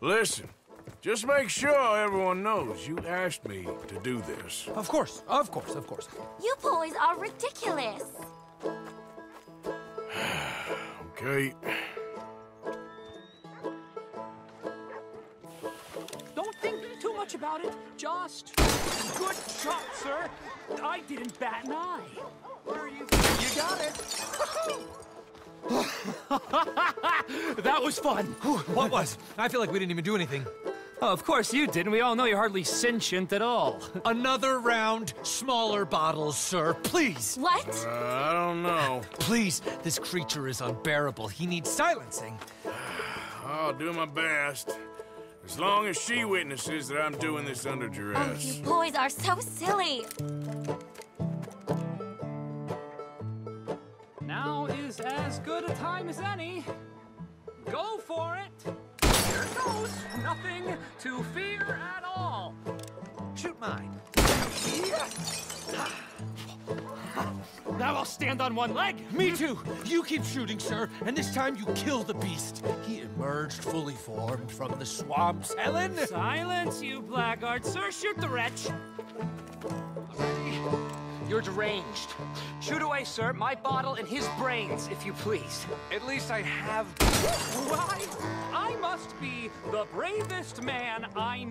Listen, just make sure everyone knows you asked me to do this. Of course, of course, of course. You boys are ridiculous. Okay? Don't think too much about it. Just good shot, sir. I didn't bat an eye. Where are you? You got it. that was fun. What was? I feel like we didn't even do anything. Oh, of course you didn't. We all know you're hardly sentient at all. Another round, smaller bottles, sir. Please. What? Uh, I don't know. Please. This creature is unbearable. He needs silencing. I'll do my best. As long as she witnesses that I'm doing this under duress. Oh, you boys are so silly. As good a time as any. Go for it. Here goes. Nothing to fear at all. Shoot mine. Now I'll stand on one leg. Me too. You keep shooting, sir, and this time you kill the beast. He emerged fully formed from the swamps. Helen! Silence, you blackguard. Sir, shoot the wretch. Ready? You're deranged. Shoot away, sir. My bottle and his brains, if you please. At least I have. Why? I must be the bravest man I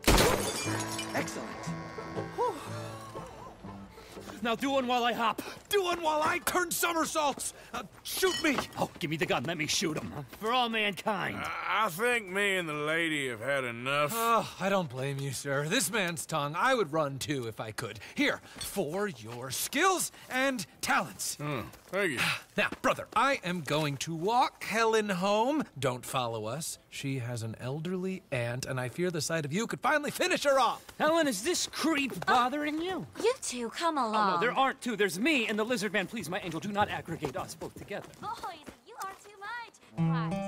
Now do one while I hop. Do one while I turn somersaults. Uh, shoot me. Oh, give me the gun. Let me shoot him. For all mankind. I think me and the lady have had enough. Oh, I don't blame you, sir. This man's tongue, I would run too if I could. Here, for your skills and talents. Hmm, thank you. Now, brother, I am going to walk Helen home. Don't follow us. She has an elderly aunt, and I fear the sight of you could finally finish her off. Helen, is this creep bothering you? You two, come Oh, along. No, there um, aren't two. There's me and the lizard man. Please, my angel, do not aggregate us both together. Boys, you are too much. Right.